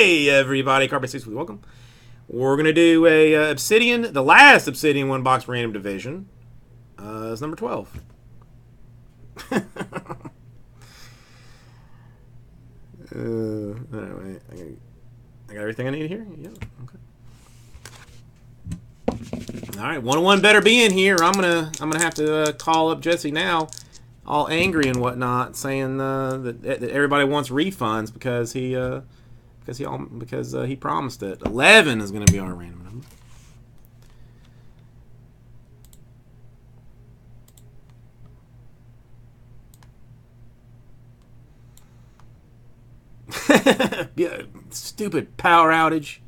Hey, everybody. Carpet Six welcome. We're to do a uh, Obsidian, the last Obsidian one box random division. Uh, it's number 12. uh, anyway, I got, everything I need here? Yeah, okay. All right, one one better be in here. I'm gonna I'm gonna have to uh, call up Jesse now, all angry and whatnot, saying uh, that, that everybody wants refunds because he uh, because he all because uh, he promised it. Eleven is gonna be our random number. yeah, stupid power outage.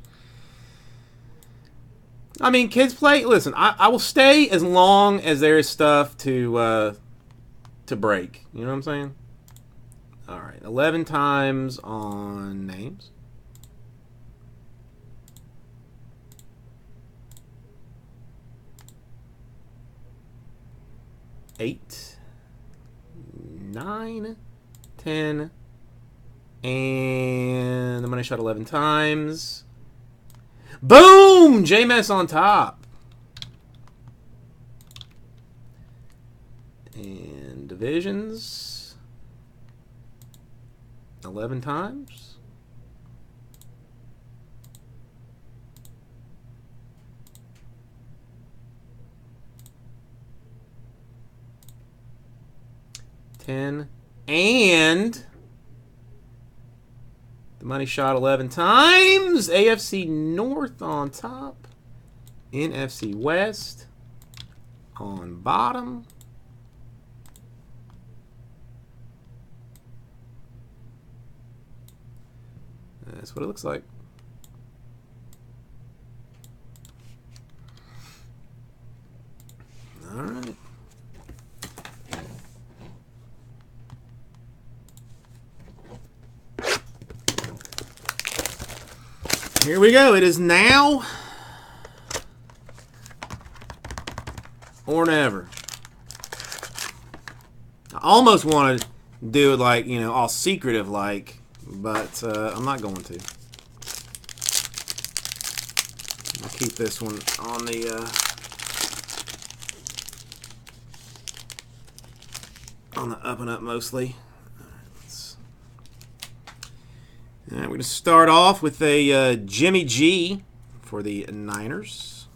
I mean, kids play. Listen, I, I will stay as long as there is stuff to uh, to break. You know what I'm saying? All right, eleven times on names. Eight, nine, ten, and the money shot eleven times. Boom! JMS on top. And divisions. 11 times. Ten and the money shot 11 times. AFC North on top. NFC West on bottom. That's what it looks like. All right. Here we go. It is now or never. I almost want to do it like, you know, all secretive like, but uh, I'm not going to. I'll keep this one on the... Uh, on the up and up mostly. All right, we're going to start off with a uh, Jimmy G for the Niners.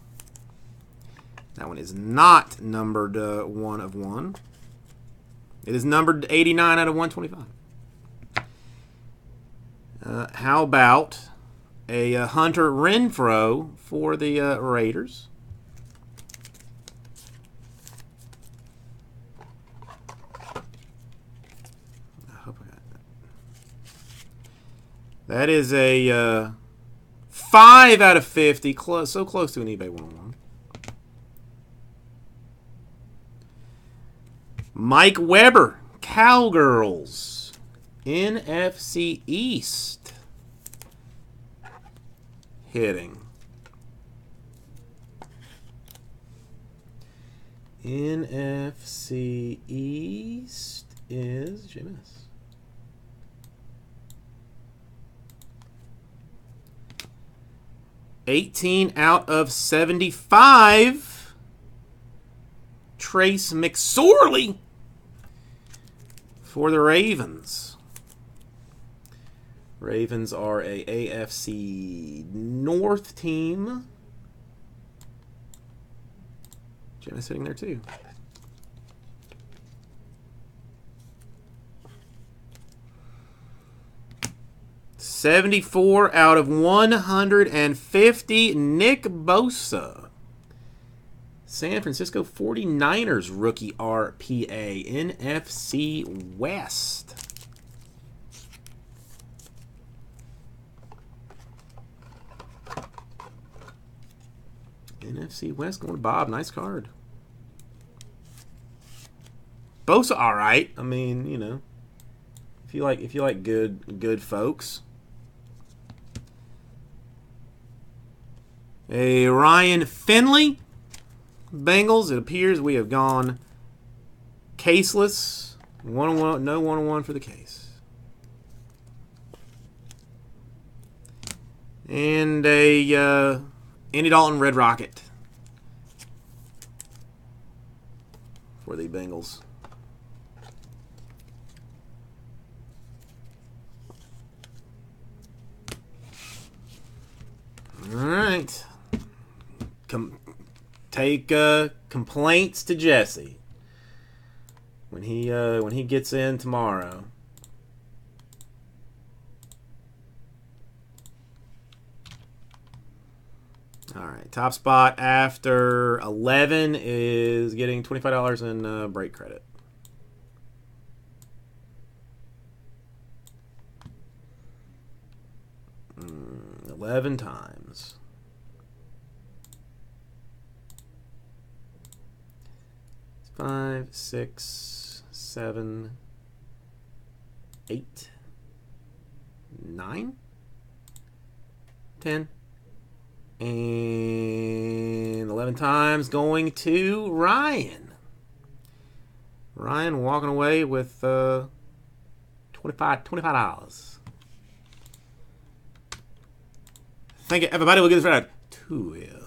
That one is not numbered uh, 1 of 1. It is numbered 89 out of 125. Uh, how about a uh, Hunter Renfrow for the uh, Raiders? That is a uh, 5 out of 50. Close, so close to an eBay 101. Mike Weber, Cowgirls. NFC East. Hitting. NFC East is Jameis. 18 out of 75. Trace McSorley for the Ravens. Ravens are a AFC North team. Jenna sitting there too. Seventy-four out of one hundred and fifty. Nick Bosa. San Francisco 49ers rookie RPA. NFC West. NFC West going to Bob. Nice card. Bosa, all right. I mean, you know, if you like, if you like good, good folks. A Ryan Finley, Bengals. It appears we have gone caseless. One one, no one on one for the case. And a uh, Andy Dalton Red Rocket for the Bengals. All right. Com take uh, complaints to Jesse when he uh, when he gets in tomorrow. All right, top spot after 11 is getting $25 in uh, break credit. Mm, 11 times. Five, six, seven, eight, nine, ten, and 11 times going to Ryan. Ryan walking away with uh, 25 $25. Thank you, everybody. We'll get this right. Two.